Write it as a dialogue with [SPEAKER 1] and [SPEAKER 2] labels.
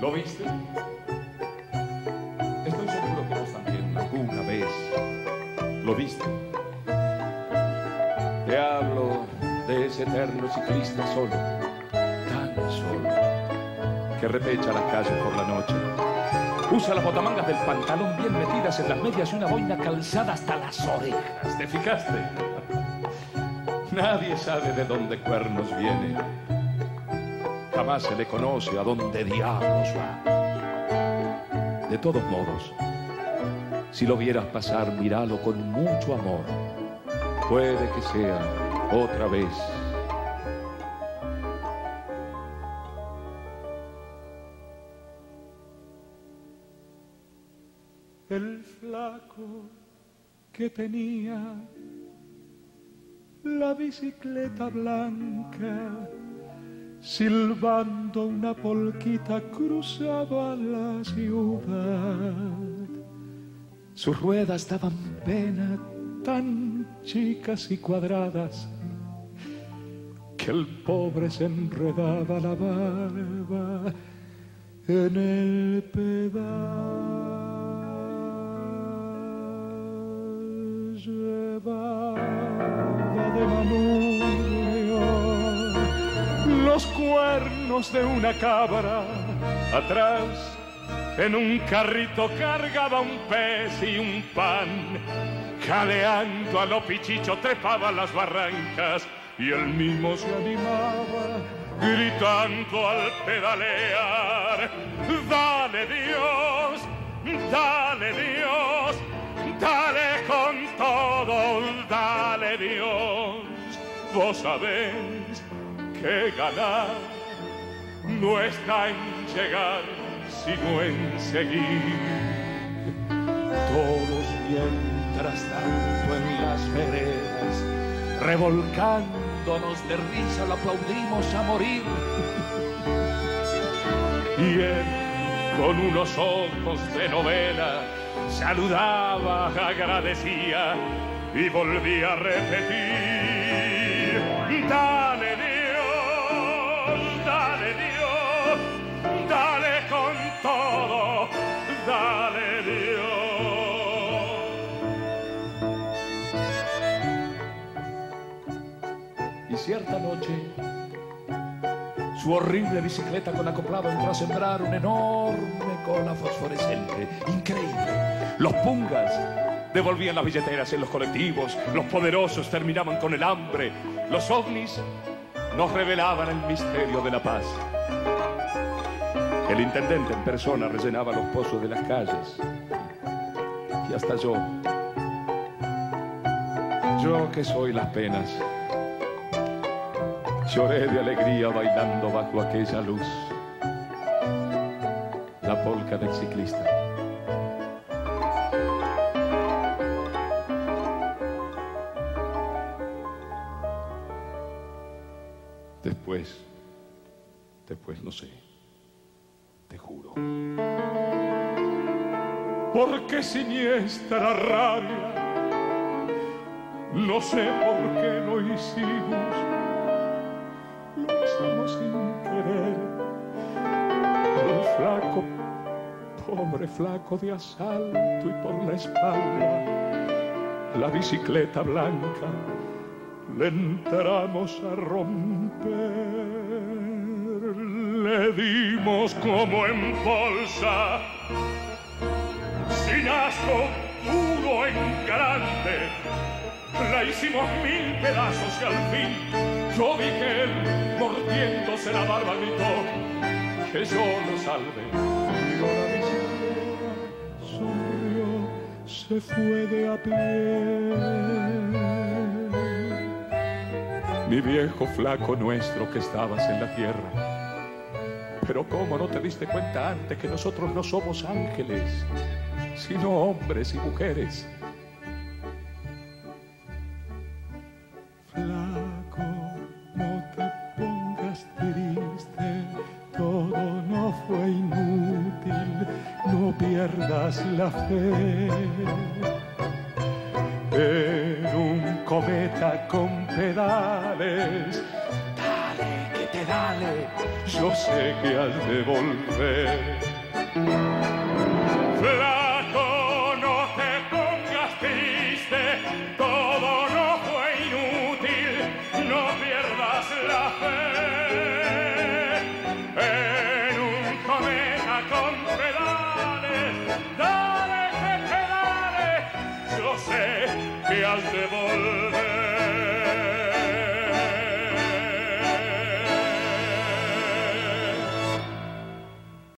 [SPEAKER 1] ¿Lo viste? Estoy seguro que vos también alguna vez lo viste. Te hablo de ese eterno ciclista solo, tan solo, que repecha las calles por la noche. Usa las botamangas del pantalón bien metidas en las medias y una boina calzada hasta las orejas. ¿Te fijaste? Nadie sabe de dónde cuernos viene. Jamás se le conoce a dónde diablos va. De todos modos, si lo vieras pasar, míralo con mucho amor. Puede que sea otra vez.
[SPEAKER 2] El flaco que tenía la bicicleta blanca, silbando una polquita cruzaba la ciudad. Sus ruedas daban pena tan chicas y cuadradas que el pobre se enredaba la barba en el pedal. Los cuernos de una cabra atrás. En un carrito cargaba un pez y un pan Jaleando a lo pichicho trepaba las barrancas y él mismo se animaba gritando al pedalear. Dale Dios, dale Dios, dale con todo, dale Dios. Vos sabés que ganar no está en llegar, sino en seguir. Todos mientras tanto en las veredas, revolcándonos de risa, lo aplaudimos a morir. Y él, con unos ojos de novela, saludaba, agradecía y volvía a repetir, dale
[SPEAKER 1] cierta noche, su horrible bicicleta con acoplado entró a sembrar una enorme cola fosforescente. Increíble. Los pungas devolvían las billeteras en los colectivos, los poderosos terminaban con el hambre, los ovnis nos revelaban el misterio de la paz. El intendente en persona rellenaba los pozos de las calles. Y hasta yo, yo que soy las penas, Lloré de alegría bailando bajo aquella luz. La polca del ciclista. Después, después no sé, te juro. Porque siniestra rabia, no sé por qué lo hicimos sin querer. El flaco, pobre flaco de asalto y por la espalda, la bicicleta blanca, le entramos a romper. Le dimos como en bolsa, sin asco, puro en grande. La hicimos mil pedazos y al fin yo vi que él, mordiéndose la barba, gritó que yo lo salve. Pero la bicicleta sonrió, se fue de a pie. Mi viejo flaco nuestro que estabas en la tierra. Pero cómo no te diste cuenta antes que nosotros no somos ángeles, sino hombres y mujeres la fe. En un cometa con pedales, te dale, yo sé que has de volver. Flaco, no te pongas triste, todo no fue inútil, no pierdas la fe. En un cometa con pedales, dale que pedale, yo sé que has de volver.